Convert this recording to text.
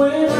when